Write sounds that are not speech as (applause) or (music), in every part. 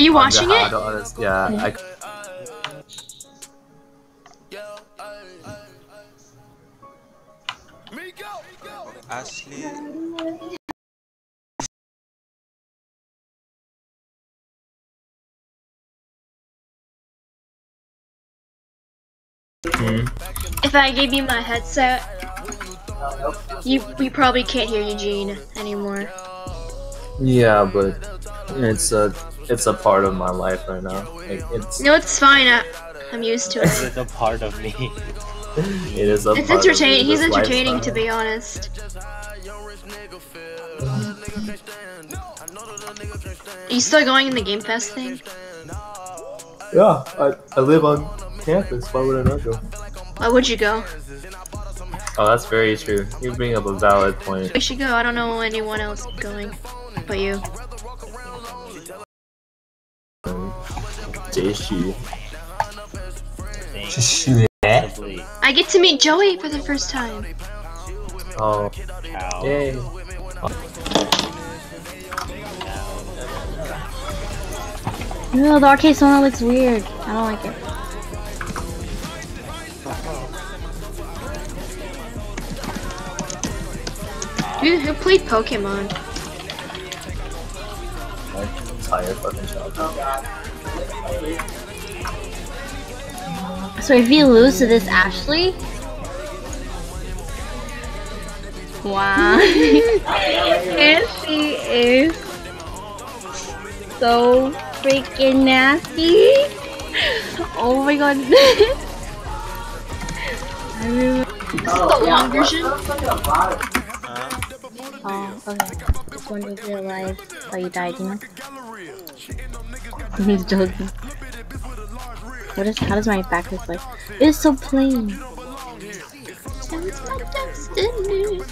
Are you watching it? the honest, yeah, I, Ashley. If I gave you my headset, you you probably can't hear Eugene anymore. yeah, but it's a it's a part of my life right now. Like, it's No, it's fine. I, I'm used to it. it's a part of me? (laughs) it is a It's part of entertaining. He's entertaining, lifestyle. to be honest. Are you still going in the Game Fest thing? Yeah, I, I live on campus. Why would I not go? Why would you go? Oh, that's very true. You bring up a valid point. We should go. I don't know anyone else going but you. JC. Possibly. I get to meet Joey for the first time. Oh, Cow. yay. No, the arcade sauna looks weird. I don't like it. Dude, who played Pokemon? Entire fucking job. So if you lose to this Ashley, wow, (laughs) and she is so freaking nasty. Oh my god. (laughs) I really- This is the long version. Oh, okay. Just wondering if you're alive. Oh, you died, you know? (laughs) He's joking. What is, how does my back look like? It's so plain. Sounds like destiny.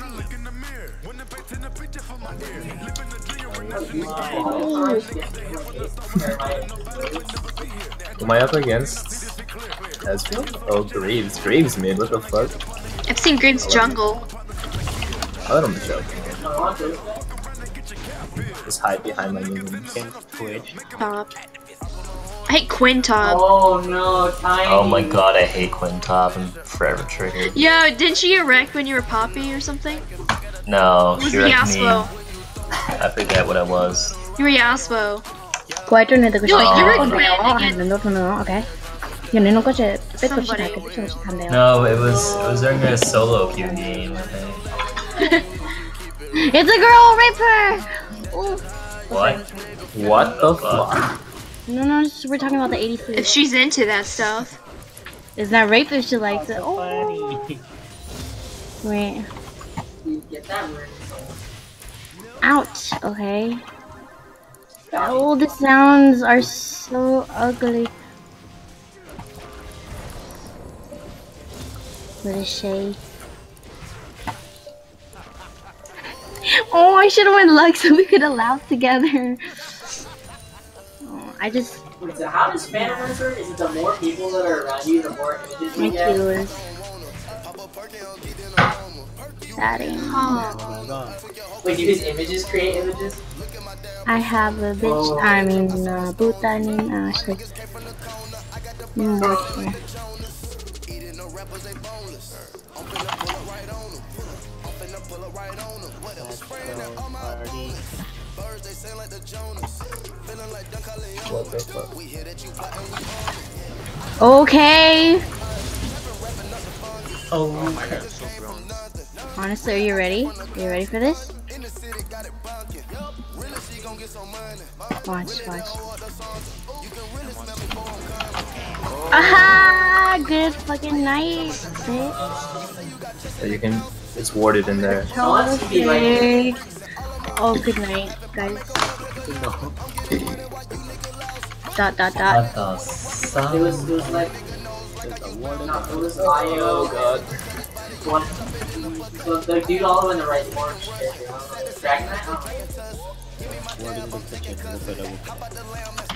Am I up against Ezreal? Oh, Graves. Graves mid, what the fuck? I've seen Graves Jungle. I let him joking. Just hide behind my minion. Twitch. I hate Quintob. Oh no, tiny. Oh my god, I hate Quintob. I'm forever triggered. Yo, didn't she get wrecked when you were Poppy or something? No, it was she wrecked Yasuo. me. I forget what I was. You were Yasuo. 구할줄인데 그죠? 노노노 오케이. 얘네 놓고 제 빼고 싶다. 그래서 한대요. No, it was it was during a solo queue game. it's a girl raper. Ooh. What? What the fuck? No, no, it's- we're talking about the 83. If she's into that stuff. It's not rape if she likes it. Oh, Funny. wait. Get that. Ouch. Okay. Oh, the sounds are so ugly. What a shade. Oh, I should have went Lux so we could have laughed together. Oh, I just Wait, so how does Phantom Whisper? Is it the more people that are around you, the more images my you get? killers. Chatting. Oh. Wait, do these images create images? I have a bitch. I mean, uh, Buta named Ashley. Mm, boyfriend. Party. What the fuck? Okay. Oh my god, so grown. Honestly, are you ready? Are you ready for this? Watch, watch. Aha! Good fucking night, bitch. So you can. It's warded in there. Okay. Oh, good night, guys. Dot dot dot. What the It suck? was, it was like, no, it was Io. god. One, so the dude all in the right orange shirt, you know, Dragon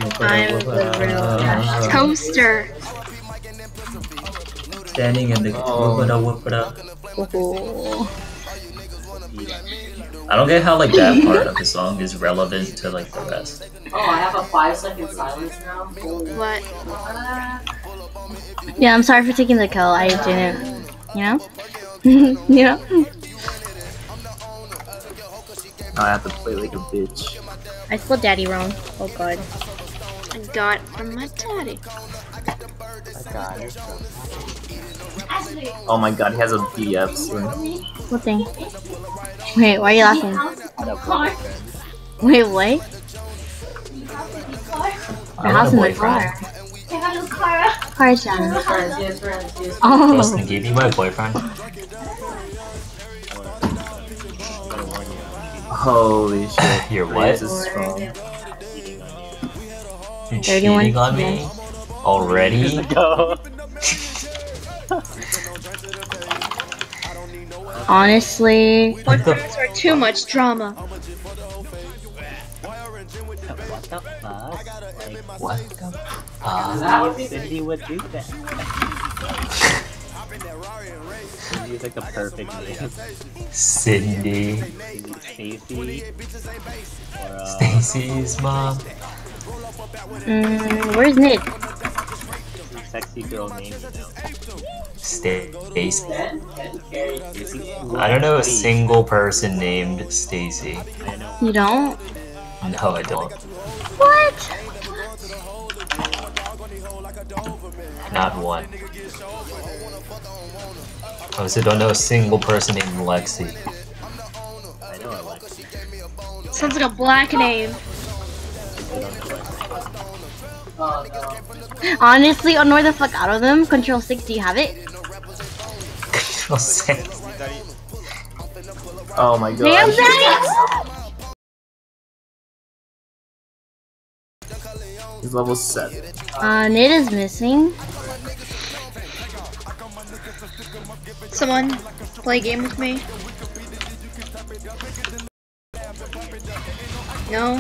Oh. I'm the real Josh Toaster. Standing in the Oh. whoop it up, whoop it up. Oh. I don't get how like that part of the song is relevant to like the rest. Oh, I have a five second silence now. What? what? Yeah, I'm sorry for taking the kill. I didn't. You know? (laughs) you know? I have to play like a bitch. I spelled daddy wrong. Oh god. I got from my daddy. Oh, I got it. Oh my god, he has a BF swing. What thing? Wait, why are you laughing? Wait, what? The I house in a the car. Car sound. Friends, yes, friends, yes. Oh. Justin, give me my boyfriend. Holy shit. (laughs) Your Reyes what? is strong. You're cheating on me? Already? (laughs) Go. Honestly, Boyfriends are too much drama. What the fuck? Like, What the fuck? That would Cindy would do that. Cindy is like the perfect name. Cindy. Stacy. Uh, Stacy's mom. mm, where's Nid? Sexy girl name, you know. Stacy. Ben and Carrie. Stacy. I don't know a single person named Stacy. I know. You don't? No, I don't. What? Not one. I also don't know a single person named Lexi. I know I. Sounds like a black name. Honestly, annoy the fuck out of them. Control 6, do you have it? Control six. Oh my god. Damn that! He's level 7. Uh, Nid is missing. Someone play a game with me? No?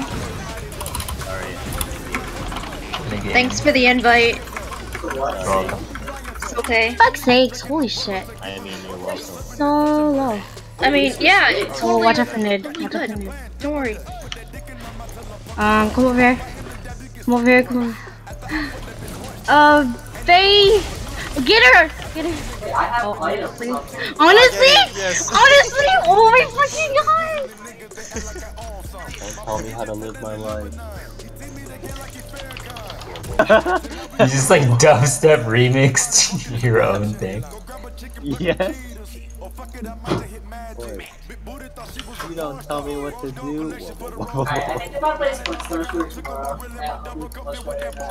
Sorry. Thanks for the invite. You're welcome. It's okay. Fuck's sakes, holy shit. I mean, you're welcome. So low. I mean, yeah, it's Oh, watch out for Nid. totally Watch out for. Nid. Don't worry. Um, come over here. Come over here, come over. (gasps) Uh, Faye! Get her! Get her! Hey, I have Oh, honestly? Honestly? yes. Honestly? Oh my fucking god! Don't tell me how to live my life. (laughs) You just like dubstep remixed (laughs) your own thing. yes. You don't tell me what to do. Alright, I think about playing some Star Tour tomorrow. Yeah, much better than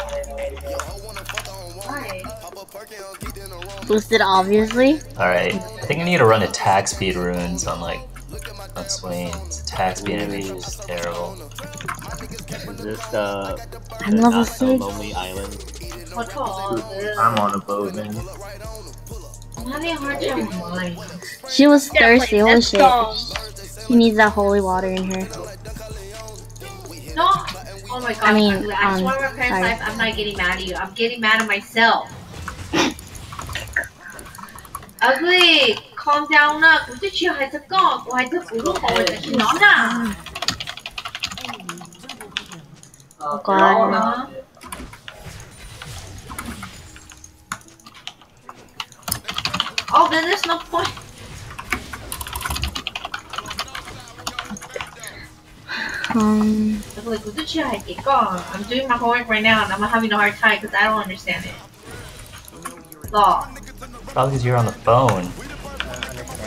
I know. Boosted, obviously. Alright, I think I need to run attack speed runes on like on Swain. Its attack speed animation is just terrible. Is this uh, I'm the level not so 6. lonely island? I'm on a boat, man. She was Yeah, thirsty, like, holy let's shit. She needs that holy water in her. No. Oh my god. I mean, Ugly. I um, swear on my parents' sorry. life, I'm not getting mad at you. I'm getting mad at myself. (laughs) Ugly, calm down up. Tôi chưa hay thức con, tôi hay thức cũng lúc hồi là Oh God. Oh, then there's no point. Um, I'm like, what did you have? I'm doing my homework right now and I'm having a hard time because I don't understand it. Law. Probably because you're on the phone.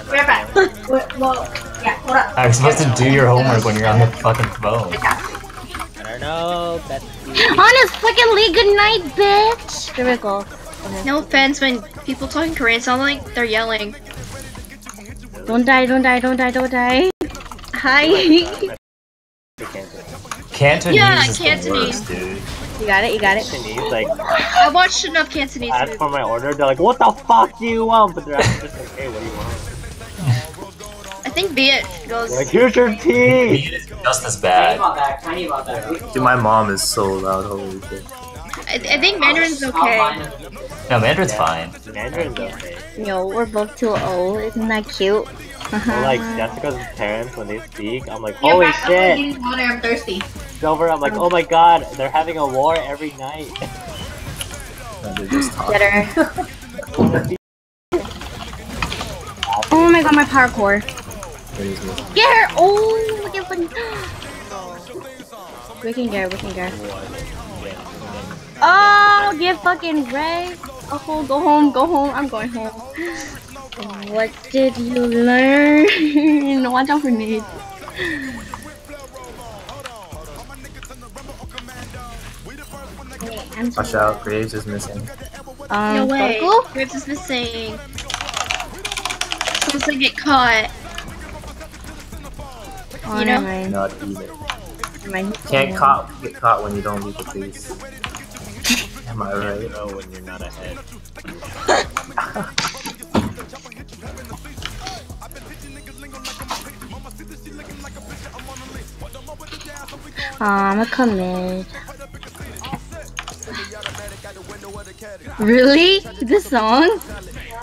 Be right back. Wait, well, yeah, hold up. How are you supposed to do your homework when you're on the fucking phone? I don't know. That's honest fucking Lee, good night, bitch! There we go. No offense when people talking Korean sound like they're yelling. Don't die, don't die, don't die, don't die. Hi. (laughs) Cantonese Yeah, is Cantonese. the worst, dude. got it, you got it. Cantonese. Like, I watched enough Cantonese ask movies. for my order. They're like, "What the fuck do you want?" But they're actually just like, "Hey, what do you want?" I think Viet goes. Like, "Here's your tea." It is just as bad. about that, tiny. Dude, my mom is so loud, holy shit. I, I think Mandarin's okay. No, Mandarin's fine. Mandarin's okay. Yo, we're both too old. Isn't that cute? Or, like (laughs) Jessica's parents when they speak, I'm like, holy back up, I'm shit! water, I'm thirsty. Silver, I'm like, oh. oh my god, they're having a war every night. And they just talk. Get her. Oh my god, my power parkour. Crazy. Get her! Oh, look at fucking. (gasps) We can get her, we can get her. Oh, get fucking wrecked. Oh, go home, go home. I'm going home. (gasps) What did you learn? (laughs) Watch out for nades. (laughs) I'm Watch out, Graves is missing. Um, No way. Goku? Graves is missing. Supposed to get caught. Oh, You know? never mind. Not either. Can't caught, get caught when you don't leave the base. (laughs) Am I right? Oh, when you're not ahead. Um, a commit. Really? This song?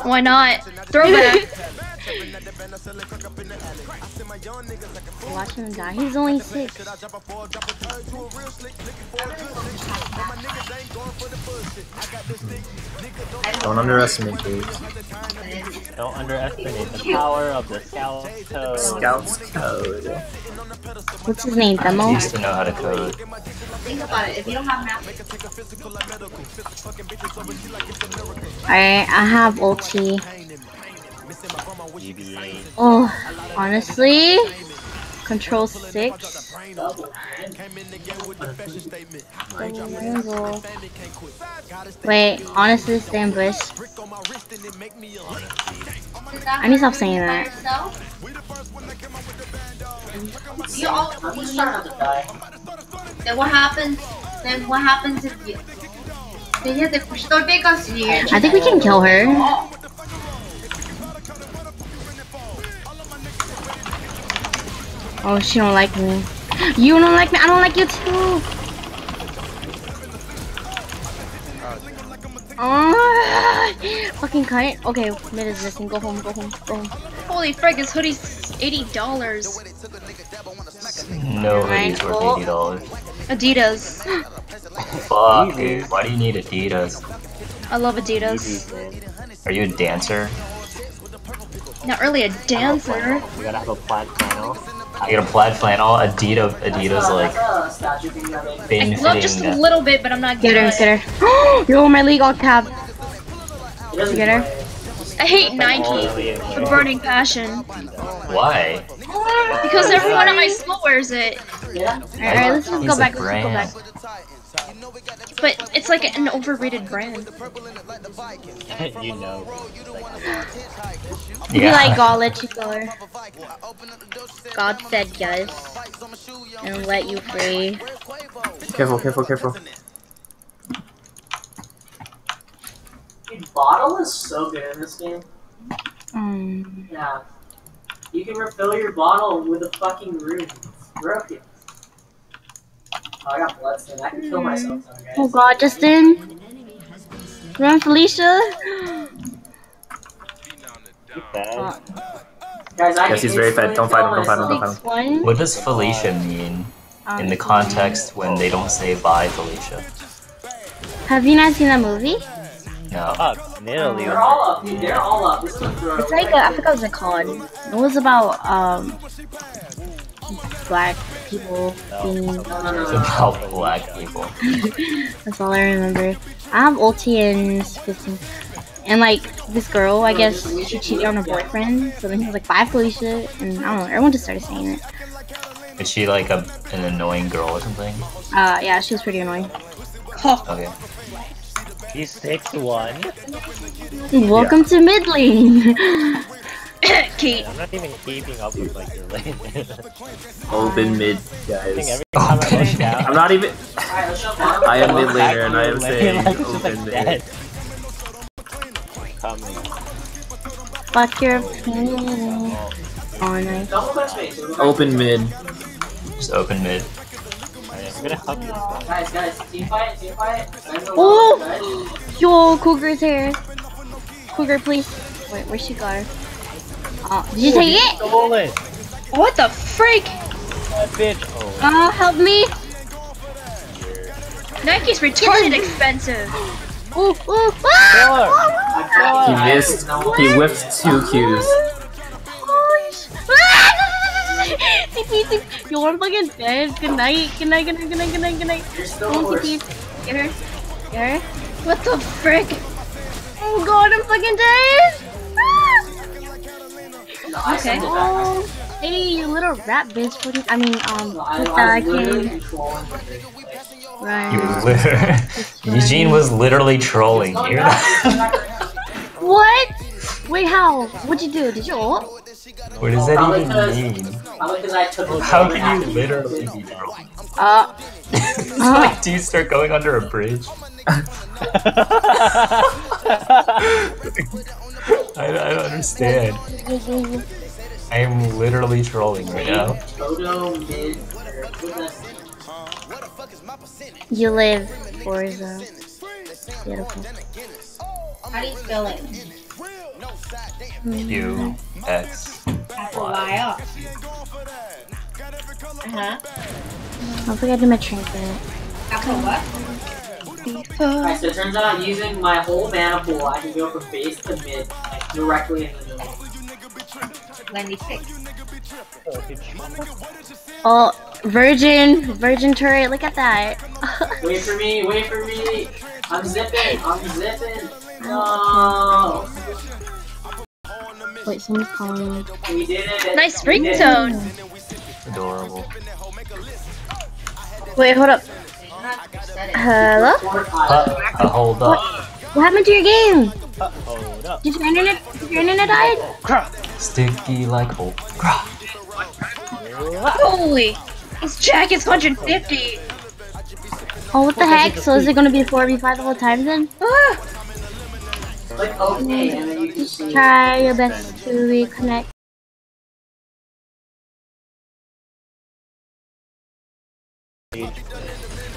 Why not? Throwback. (laughs) Watch him die. He's only six. Don't underestimate Graves. Don't underestimate the power of the scout code. Scouts code. What's his name? Demo? I used to know how to code. Think about it. If you don't have math, Alright, I have ulti. GBA. Oh, honestly, control six. Oh. Wait, honestly, stand bush. I need to stop saying that. you all. I'm just trying to die. Then what happens? Then what happens if you? Then you have to push the big guns here. I think we can kill her. Oh. Oh, she don't like me. You don't like me. I don't like you too. Oh, fucking cut it. Okay, mid is missing. Go home. Go home. Go home. Holy frick, this hoodie's eighty dollars. No hoodies worth eighty dollars. Adidas. Fuck, dude. Why do you need Adidas? I love Adidas. Are you a dancer? Not really a dancer. We gotta have a plaid flannel. You got a plaid flannel, Adidas, Adidas like That's a statue thing that they I thin love just a little bit, but I'm not Get good. her. Get her. (gasps) You're my league all cap. It Get her? I hate Nike. The burning passion. Why? Because everyone at my school wears it. Yeah. Alright, alright, let's just go back. Let's just go back. But it's like an overrated brand. (laughs) you know. Be like, God, let (laughs) you go. God said yes. And let you free. Careful, careful, careful. Dude, bottle is so good in this game. Um, Yeah. You can refill your bottle with a fucking rune. It's broken. Oh, I got bloodstain. I can kill myself now, guys. oh god, Justin. Run, Felicia. Bad. Guys, I Yes, he's very fed. Don't fight him, don't fight him, don't myself. Six one. What does Felicia mean in the context when they don't say bye, Felicia? Have you not seen that movie? No. Fuck, Natalie. They're all up, dude. They're all up. This is a. It's like a, I forgot what it's called. It was about um black people being. It's about black people. (laughs) That's all I remember. I have ulti and 15. And like this girl, I guess she cheated on her boyfriend. So then he was like, "Bye, Felicia," and I don't know. Everyone just started saying it. Is she like a an annoying girl or something? Uh, yeah, she was pretty annoying. (laughs) Okay. He's six one. Welcome to mid lane. (laughs) (coughs) Kate. I'm not even keeping up with like your lane. (laughs) Open mid, I think guys. every (laughs) oh, time I look down, I'm not even. Alright, let's jump on. I am I mid laner and I am saying like, it's open like, mid. dead. Coming. Fuck your oh, opinion. Oh, nice. Double touch face. we'll go back. Open mid. Just open mid. I'm gonna help you. Guys, guys, team fight, team fight. Oh! Yo, Cougar's here. Cougar, please. Wait, where she got her? Oh, did you take it? Stole it. What the freak? That bitch. Oh, Oh, help me! Nike's retarded expensive. Ooh, ooh, ah! I fucking He missed. with no one. He whiffed two cues. CP, CP, you're fucking dead. Good night, good night, good night, good night, good night, good night. You're still worse. Get her. Get her. What the frick? Oh god, I'm fucking dead! No, I Okay. sent it back. Oh, hey, you little rat bitch. Fucking, I mean, um, No, I, with was literally the thing. Right. (laughs) Eugene was literally trolling. it's Hear going back, that? it's going back right now. What? Wait, how? What'd you do? Did you ult? What does that Probably even because- mean? Probably because I took it How can you literally be trolling? Uh, It's (laughs) like, do you start going under a bridge? (laughs) I, I don't understand. I am literally trolling right now. Photo mid. or what was that? you live, Forza. Beautiful. How do you spell it? U X After a Y. while. Uh huh. Don't forget to my trinket. After what? Alright, so it turns out using my whole mana pool, I can go from base to mid, like directly in the middle. 96. Oh, virgin, virgin turret. Look at that. (laughs) Wait for me, wait for me! I'm zipping, I'm zipping! No! Wait, someone's calling me. We did it! Nice We did ringtone. Adorable. Wait, hold up. Hello? Uh, uh, hold up. What happened to your game? hold up. Did your internet? Did your internet died? Sticky like hope. Grah. Holy! This jacket's 150. Oh, what the heck? So is it gonna be 4v5 the whole time then? Ah! Click OK and then you can. Try your best to reconnect.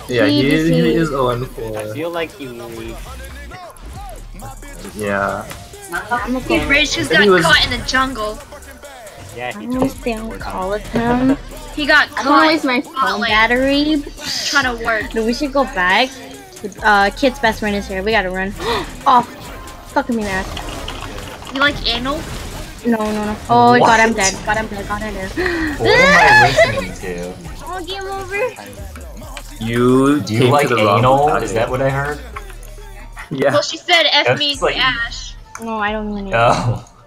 Yeah, he, He he is deceived. 0 I feel like he. leave. Yeah. I'm He okay. rage just I got he was- caught in the jungle. Yeah, I'm he gonna stay on call with him. He got I don't wanna caught waste my phone battery. trying to work. No, we should go back. Uh, Kid's best friend is here. We gotta run. (gasps) oh, fucking me, man. You like anal? No, no, no. Oh What? god, I'm dead. God, I'm dead. God, I'm dead. What am I listening to? (laughs) Oh, game over. You Do you like to the anal? Is that what I heard? Yeah. Well, she said F That's me like- Ash. No, I don't even know. Oh. (laughs)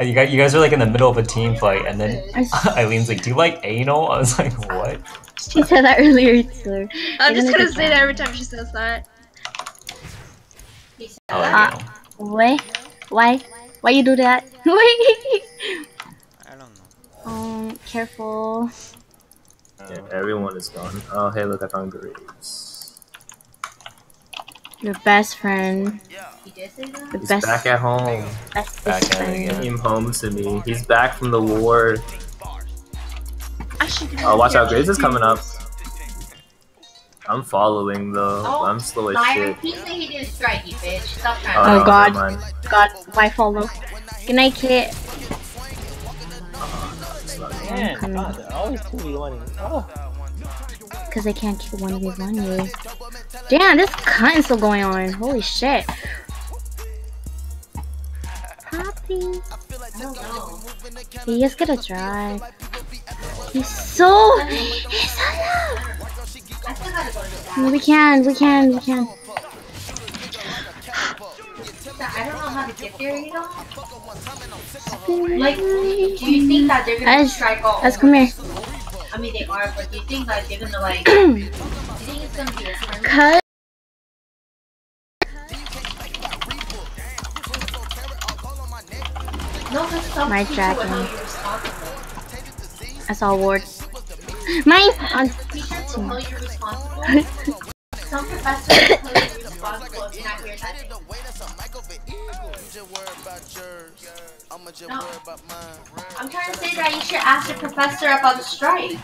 You guys, you guys are like in the middle of a team fight, and then (laughs) Eileen's like, "Do you like anal?" I was like, "What?" She said that earlier too. I'm just gonna gonna say that every time she says that. I like Uh, anal. Why? Why? Why you do that? Wait. (laughs) I don't know. um, careful. Yeah. Everyone is gone. Oh, hey, look, I found grapes. Your best friend. He did say that? Your He's best, back at home. bestest Back at friend. again. Came home to me. He's back from the war. I should. Oh, watch out, Graves is coming up. I'm following though. Oh, I'm slow as Myron, shit. he said he didn't strike you, bitch. Stop oh, trying Oh, to Oh, no, God. God, why follow? Good night, Kit. Man, coming. God, always 2v1. Oh, Because I can't keep one of these on you. Damn, this cunt is still going on. Holy shit. Poppy. I don't know. He just gotta drive. He's so. He's so loud. I still gotta go to that. We can, we can, we can. I don't know how to get there, you know? Like, do you think that they're gonna Let's- strike all Let's come here. I mean, they are, but do you think that they're gonna, like, (clears throat) do you think it's gonna be a tournament? Cut. No, because (laughs) some My dragon. will hold you responsible. I saw Ward. Mine! On. Teachers will hold you responsible. Some professors will hold you responsible if you're not here that day. No. I'm trying to say that you should ask the professor about the strike.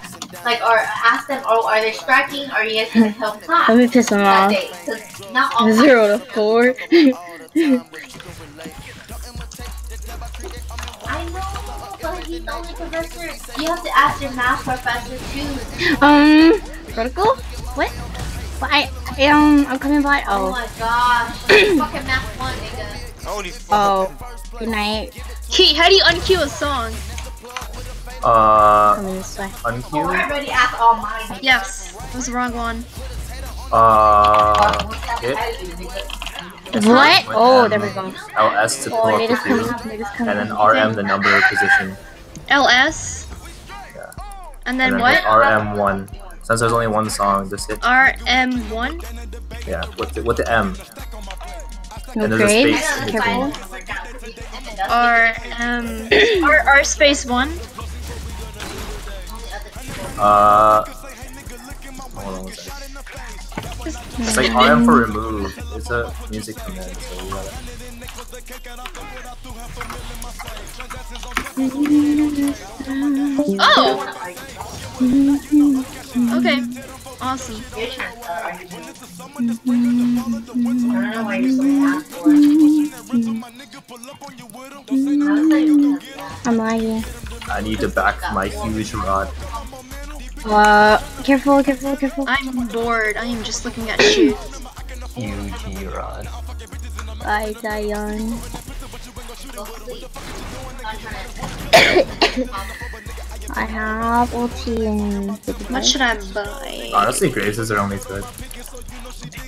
Like, or ask them, oh, are they striking? Or Are you guys gonna help class Let me piss him that off. not all (laughs) Zero to four. (laughs) I know. only professor. You have to ask your math professor too. Um, vertical? What? What? I, I um, I'm coming by. Oh Oh, my gosh. Fucking math one, nigga. Holy fuck. oh. Good night. Key, how do you unqueue a song? Uh, Coming this way. Oh, I unqueue. already asked all mine. Yes, that was the wrong one. Uh, hit What? Oh, there we go. LS to pull Oh, up the is coming queue, up. It is coming and then. RM the number of position, LS. Yeah. And then and then what? RM1. Since there's only one song, just hit RM1? yeah with the, with the M. No And there's a space in Careful. RM. R, R space 1? Uh, hold on one second. It's like RM for remove. It's a music command, so you gotta. Oh! Okay. Awesome. Your turn, sir. Are you doing it? I don't know why you're so mad for. I'll tell you what. I'm lagging. I need to back my huge rod. Uh, careful, careful, careful. I'm bored. I am just looking at shoes. UG rod. Bye, Zion. I have ulti and What should I buy? Honestly, graces are only good.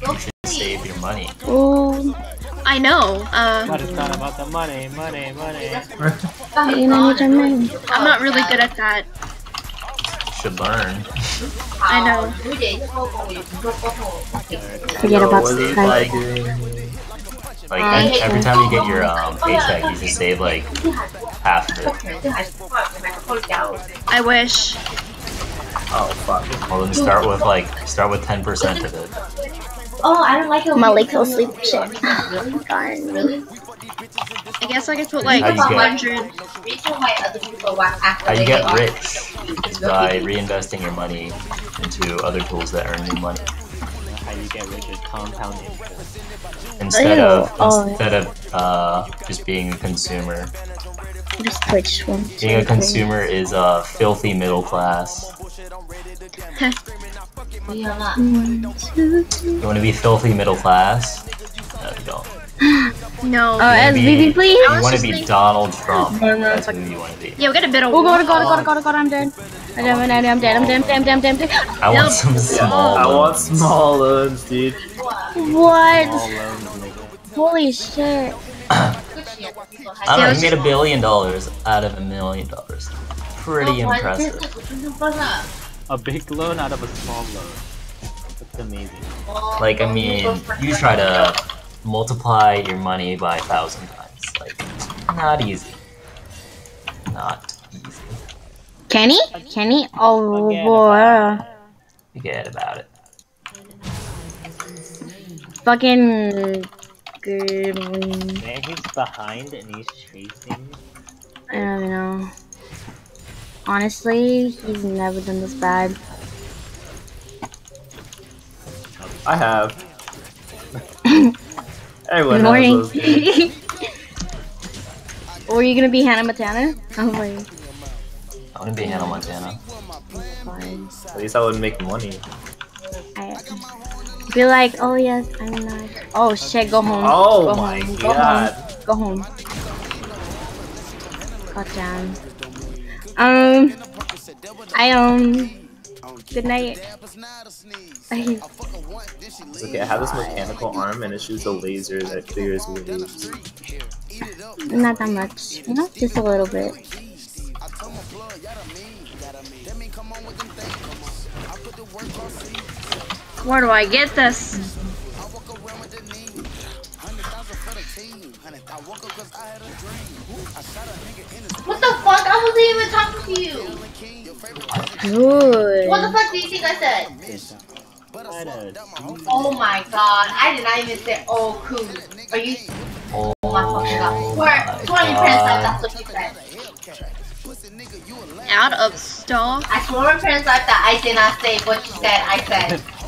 You should save your money. Oh, I know. Uh, But it's not about the money, money, money. you know what I mean? I'm not really good at that. You should learn. I know. You did. Go home. Go home. Okay. Forget about what is subscribe. Like I ev- every time you get your um, paycheck, you just save like half of it. (laughs) I wish. Oh fuck. Well, then start with like start with ten percent of it. Oh, I don't like it. My leg fell asleep. Shit. Really? Darn. Really? I guess I could put like How you get- 100. Read to why other people were after How you get rich is by reinvesting your money into other tools that earn you money. How you get rich is compound interest. Instead Ew. of Oh. instead of uh, just being a consumer. Just Twitch one. Being a consumer is a filthy middle class. We are not. One, two, three. You want to be filthy middle class? No, you don't. (gasps) No. Oh, wanna SVP, be- please. You want to be Donald Trump. No, no, That's fuck. who you want to be. Yeah, we got a bit of. Oh god, oh, god, oh, god, oh, god, god, I'm dead. I'm dead, I'm dead, I'm dead, I'm dead, I'm dead, I'm dead, I'm dead. I want some small. I want small loans, dude. What? All loans, nigga. Holy shit. Good shit. So I don't know. He made a billion dollars out of a million dollars. Pretty impressive. A big loan out of a small loan. That's amazing. Like, I mean, you try to multiply your money by a thousand times. Like, not easy. Not easy. Kenny? Kenny? Oh boy. Forget about it. Fucking. Good. Man, he's behind and he's chasing. I don't know. Honestly, he's never done this bad. I have. (laughs) Everyone Good morning. has (laughs) or are you gonna be Hannah Montana? Oh my. I want to be Hannah Montana. Fine. At least I would make money. I be like, oh yes, I'm not. Oh shit, go home. Oh go my home. Go god. home. Go home. God damn. Um, I um. Good night. Okay, I have this mechanical arm and it shoots a laser that clears waves. Not that much, you know, just a little bit. Where do I get this? What the fuck? I wasn't even talking to you. Good. What the fuck do you think I said? Oh my god, I did not even say oh cool. Are you Oh oh my fucking god. Swear, my swear on your parents' life, that's what you said. Out of stock. I swear my parents' life that I did not say what you said, I said.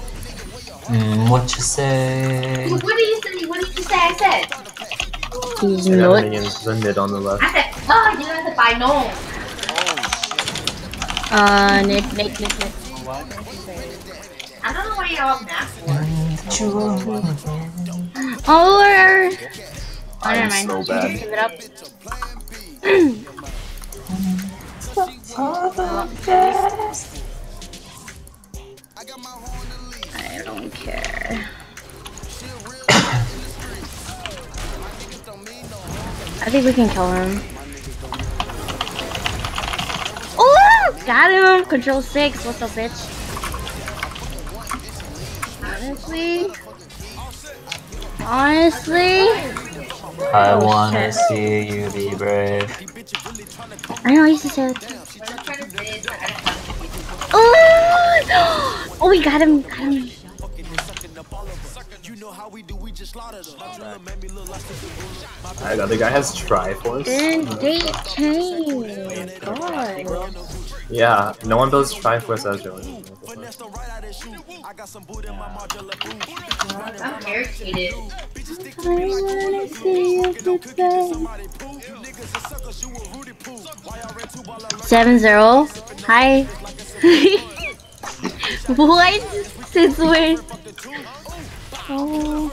Mm, what you say? What did you say? What did you say I said? He's I got not. minions, the mid on the left. I said, oh, you know, I said, I know. Uh, Nick, Nick, Nick, Nick. I don't know why y'all have math for. Oh, or... Oh, I'm never mind. so bad. Give it up. (clears throat) I don't care. I think we can kill him. Oh, got him! Control 6, what's up, bitch? Honestly? Honestly? I Oh, wanna shit. see you be brave. I know I used to say that too. What I'm trying to say is that I don't have to be we got him, got him. Alright, the other guy has Triforce. And they changed. God. Yeah, no one builds Triforce as Joey. I'm irritated. I wanna see you goodbye. Seven zero. Hi. (laughs) what? Since when? Oh.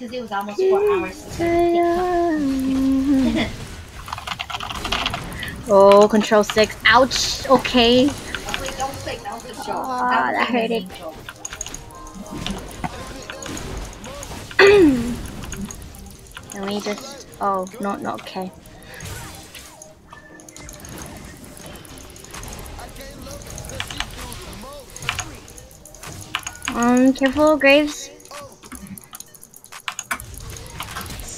Because it was almost four hours. (laughs) oh, control six. Ouch. Okay. Wait, don't say that was a joke. That hurt it. (clears throat) Let me just. Oh, no, no, okay. Um, careful, Graves.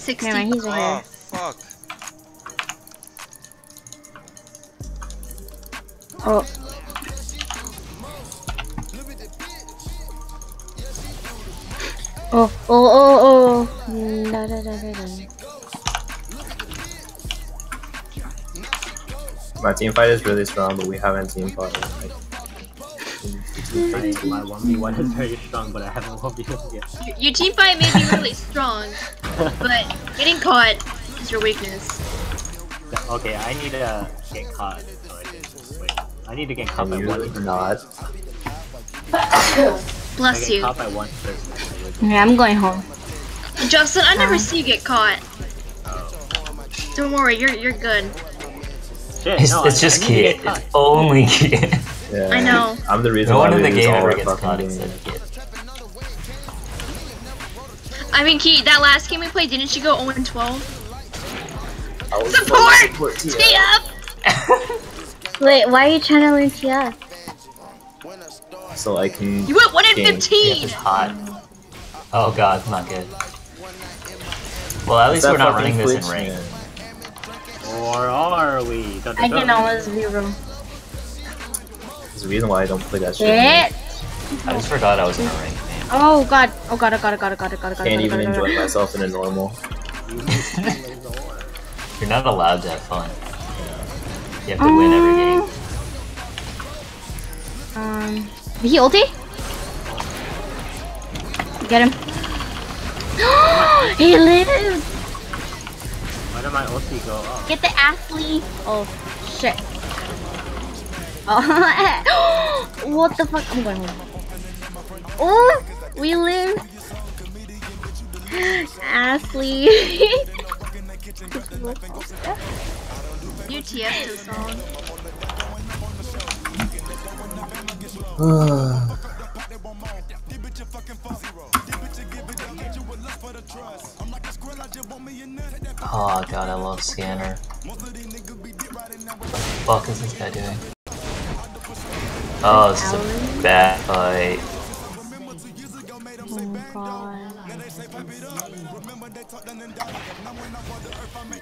60. Never mind, he's right Oh, here. fuck. Oh. Oh, oh, oh, oh. Da, da, da, da, da. my team fight is really strong, but we haven't team fought. Like, (laughs) I, my 1v1 is very strong, but I haven't 1v1 yet. Your- Your team fight may be really strong, but getting caught is your weakness. Okay, I need to get caught. So I wait. I need to get caught by one you person. not? (coughs) Bless you. caught by one person. Yeah, I'm going home. Justin, I never Um. see you get caught. Don't worry, you're you're good. Shit, It's, no, it's I- just I Kid. It's only Kid. Yeah. I know. I'm the reason No why one in the game ever gets caught except Kid. I mean, Key, that last game we played, didn't you go 0 and 12? I was Support! support TF. Stay up! (laughs) Wait, why are you trying to learn TF? So I can. You went 1 and Game. Kid 15! hot. Oh god, it's not good. Well, at least we're not running this in glitch, rank. Or are we? Dun, dun, I can dun. always zero. There's a reason why I don't play that shit. Shit! I just forgot I was in a rank, man. Oh god, oh god, oh god, oh god, oh god, oh god, oh god, Can't oh even god, oh god. enjoy myself in a normal. (laughs) You're not allowed to have fun. You have to win every game. Um, did he ulti? Get him. (gasps) he lived! Why did my ulti go up? Get the athlete! Oh, shit. Oh, (laughs) what the fuck? I'm going home. Oh, we live. Ashley. New Tiesto song. (sighs) Oh god, I love Scanner. What the fuck is this guy doing? Oh, this is a bad fight. God.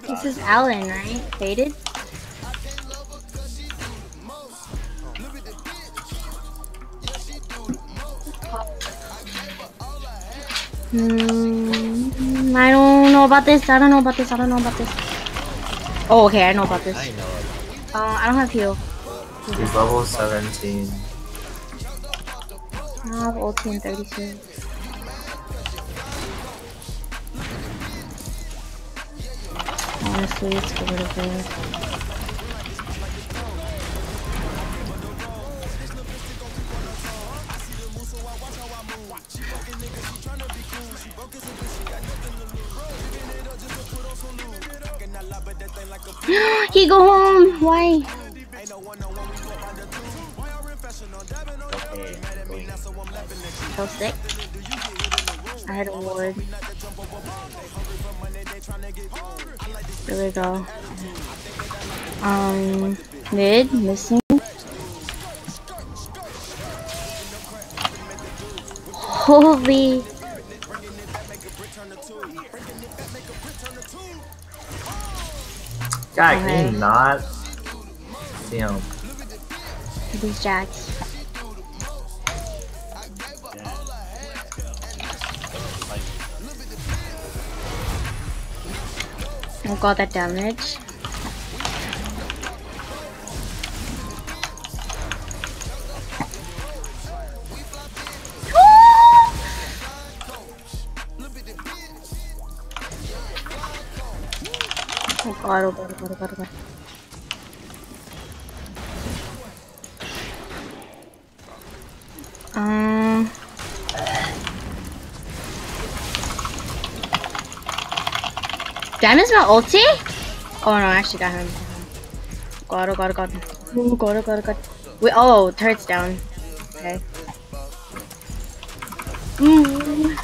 This is Alan, right? Faded? Hmm, I don't know about this. I don't know about this. I don't know about this. Oh, okay. I know about this. I know. Uh, I don't have heal. He's level 17. I have ulti in 36. Honestly, let's get rid of it. he go home. Why? Okay. So sick. I had a ward. There we go. Um, mid missing. Holy. God, can you not? Damn. These jacks. Oh god, that damage. Oh god, oh god, oh god, oh god, Diamond's not ulti? Oh no, I actually got him. God, oh god, oh god. Oh god, oh god, oh god. Wait, oh, turret's down. Okay. Mm.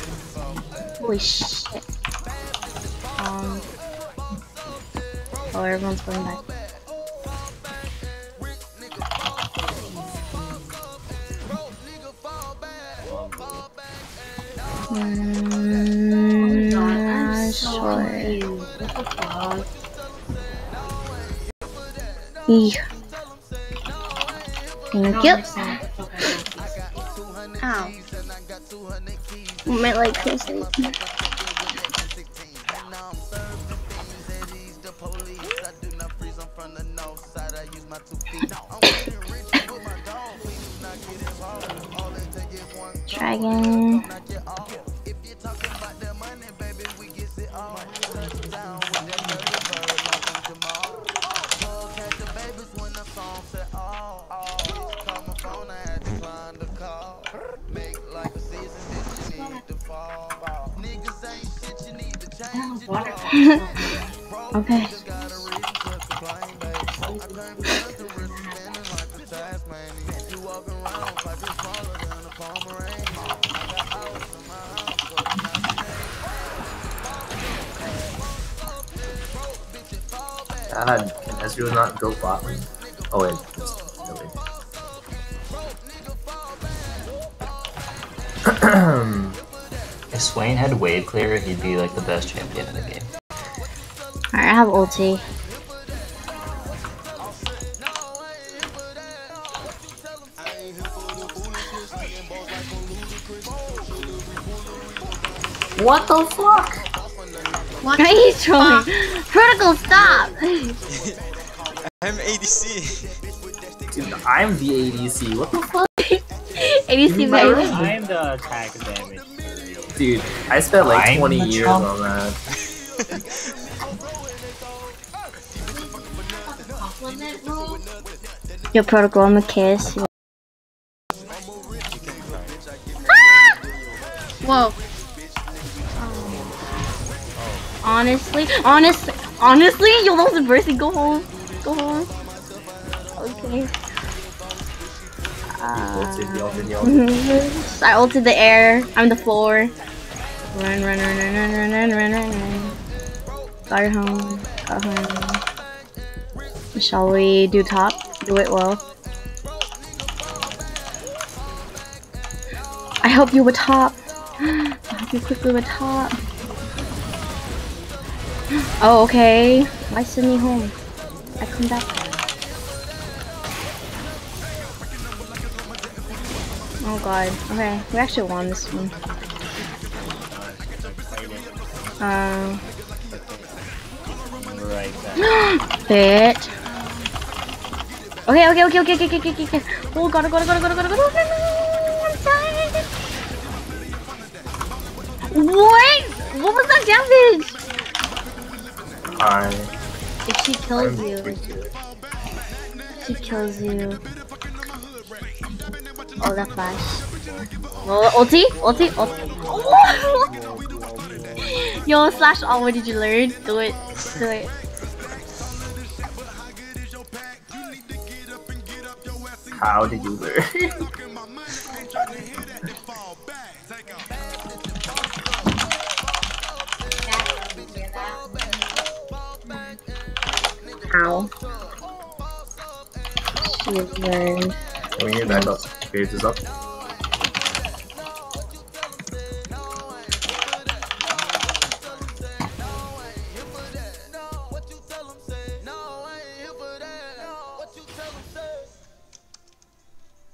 Holy shit. Um. Oh, everyone's going back. Mm, not sure. Eek. Thank you. Ow. My leg feels. God, can Ezreal not go bot lane? Oh wait. No, wait. (clears throat) If Swain had wave clear, he'd be like the best champion in the game. Alright, I have ulti. what the fuck? What? Why are you trolling? Protocol, stop! I'm ADC. Dude, I'm the ADC. What the fuck? (laughs) ADC baby. I'm the attack damage. Dude, I spent like I'm 20 years chump. on that. Compliment rule? Yo, Protocol, I'm a kiss. (laughs) Ah! Whoa. Honestly, honest, honestly, yo, that was embarrassing. Go home. Go home. Okay. Uh, the ulted, the ulted. I ulted the air. I'm the floor. Run, run, run, run, run, run, run, run, run, run. Got home. Got home. Shall we do top? Do it well. I hope you were top. (gasps) I hope you quickly were top. Oh, okay. Why send me home? I come back. Oh god. Okay, we actually won this one. Uh, (gasps) Right bit. Okay, okay, okay, okay, okay, okay, okay, okay. Oh, gotta, gotta, gotta, gotta, gotta, gotta. Dying. What? What was that damage? I, If she I'm kills you, she kills you. Oh, that flash. Oh, ulti, ulti, ulti. (laughs) Yo, slash all. What did you learn? Do it, do it. How did you learn? (laughs) (laughs) Ow. Has learned. we need back up. Phase is up.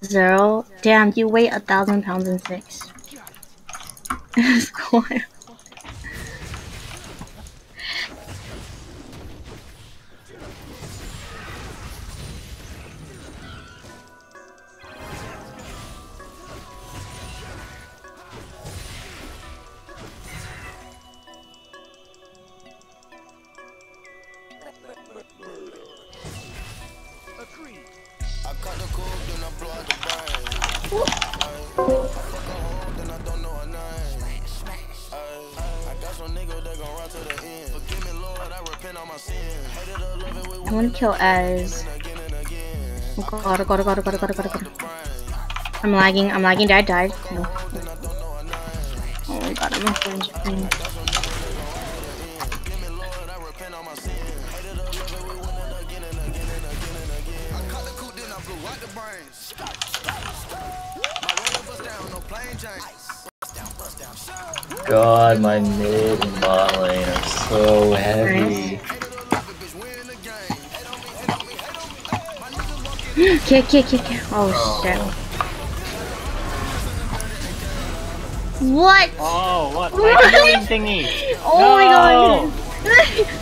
Zero. Damn, you weigh a thousand pounds and six. (laughs) kill Ez. Oh god, oh god, oh god, oh god, oh god, oh god, oh god. I'm lagging, I'm lagging, dad died. No. Oh my god, I'm a friend. God, my mid and bot lane are so heavy. Kick, kick, kick, kick. Oh, oh shit. What? Oh, what? What? My healing thingy! Oh my god. (laughs)